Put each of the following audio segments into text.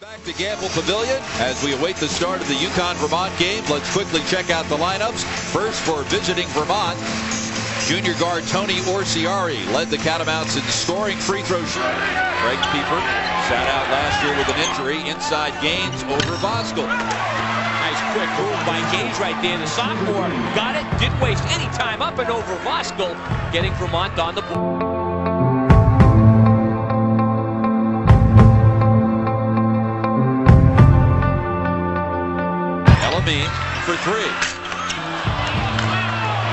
Back to Gampel Pavilion as we await the start of the UConn-Vermont game. Let's quickly check out the lineups. First for visiting Vermont, junior guard Tony Orsiari led the Catamounts in scoring free throw shooting. Greg Pieper sat out last year with an injury. Inside Gaines over Voskuhl. Nice quick move by Gage right there. The sophomore got it, didn't waste any time up and over Voskuhl, getting Vermont on the board. El-Amin for three.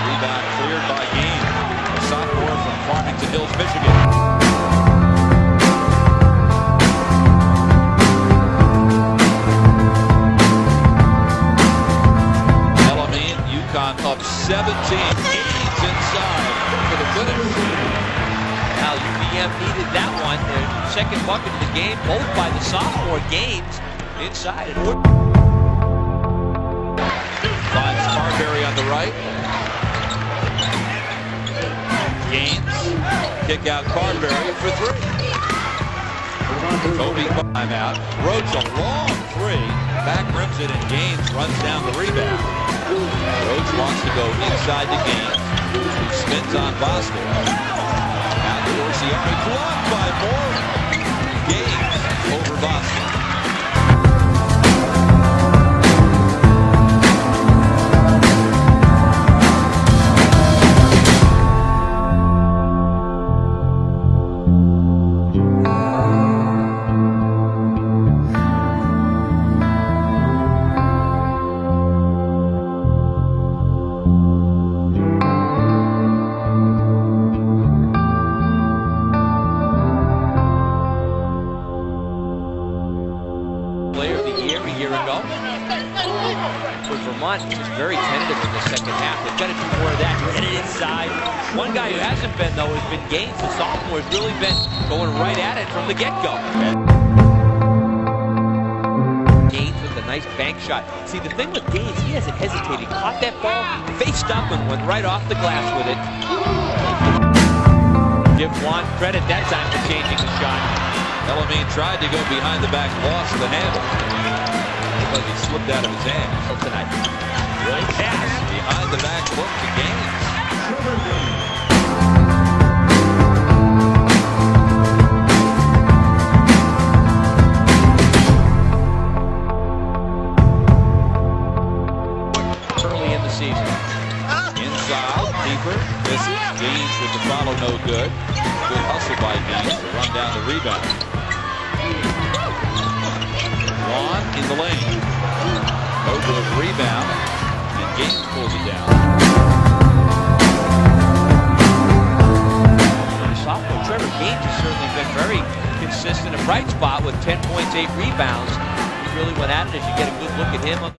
Rebound cleared by Gaines, a sophomore from Farmington Hills, Michigan. UConn up 17. Gaines inside for the finish. Now UVM needed that one. Their second bucket of the game, both by the sophomore Gaines inside. Gaines. Kick out Carberry for three. Kobe timeout. Rhodes a long three. Back rims it and Gaines runs down the rebound. Rhodes wants to go inside to Gaines. He spins on Bosco. Out. Blocked by year ago. For Vermont, just very tentative in the second half. They've got to do more of that. Get it inside. One guy who hasn't been, though, has been Gaines. The sophomore has really been going right at it from the get-go. Gaines with a nice bank shot. See, the thing with Gaines, he hasn't hesitated. Caught that ball, faced up, and went right off the glass with it. Give Wane credit that time for changing the shot. El-Amin tried to go behind the back, lost the handle. Looked like he slipped out of his hand. tonight. Great pass. Behind the back look to Gaines. early in the season. Inside, deeper, misses. Gaines with the follow, no good. Good hustle by Gaines to run down the rebound. Wane in the lane. No good rebound, and Gaines pulls it down. Sophomore Trevor Gaines has certainly been very consistent, a bright spot with 10 points, 8 rebounds. He really went at it as you get a good look at him.